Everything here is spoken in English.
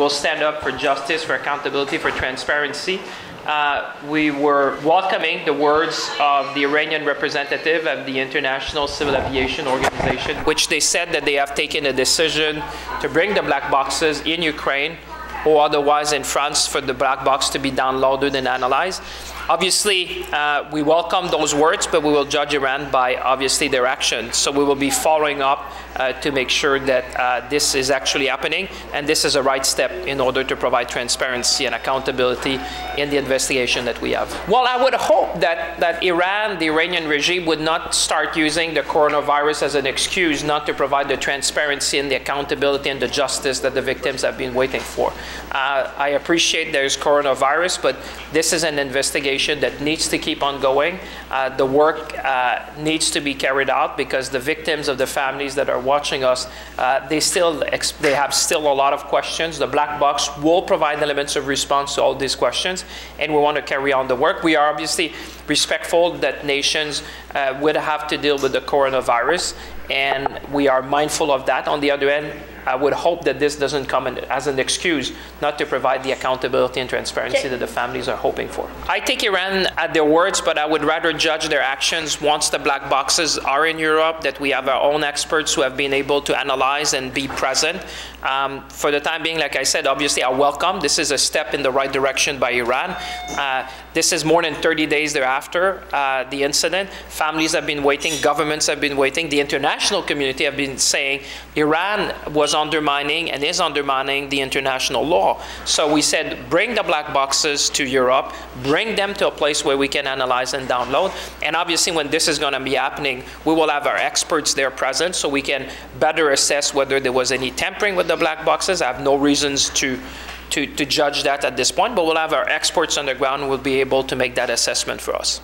will stand up for justice, for accountability, for transparency. Uh, we were welcoming the words of the Iranian representative of the International Civil Aviation Organization, which they said that they have taken a decision to bring the black boxes in Ukraine or otherwise in France for the black box to be downloaded and analyzed. Obviously, uh, we welcome those words, but we will judge Iran by obviously their actions. So we will be following up uh, to make sure that uh, this is actually happening, and this is a right step in order to provide transparency and accountability in the investigation that we have. Well, I would hope that, that Iran, the Iranian regime, would not start using the coronavirus as an excuse not to provide the transparency and the accountability and the justice that the victims have been waiting for. Uh, I appreciate there's coronavirus, but this is an investigation that needs to keep on going. Uh, the work uh, needs to be carried out because the victims of the families that are watching us, uh, they still they have still a lot of questions. The black box will provide elements of response to all these questions, and we want to carry on the work. We are obviously respectful that nations uh, would have to deal with the coronavirus, and we are mindful of that. On the other end, I would hope that this doesn't come as an excuse not to provide the accountability and transparency that the families are hoping for. I take Iran at their words, but I would rather judge their actions once the black boxes are in Europe, that we have our own experts who have been able to analyze and be present. Um, for the time being, like I said, obviously I welcome. This is a step in the right direction by Iran. Uh, this is more than 30 days thereafter uh, the incident. Families have been waiting, governments have been waiting, the international community have been saying Iran was was undermining and is undermining the international law. So we said, bring the black boxes to Europe, bring them to a place where we can analyze and download. And obviously, when this is going to be happening, we will have our experts there present so we can better assess whether there was any tampering with the black boxes. I have no reasons to. To, to judge that at this point, but we'll have our experts on the ground who will be able to make that assessment for us.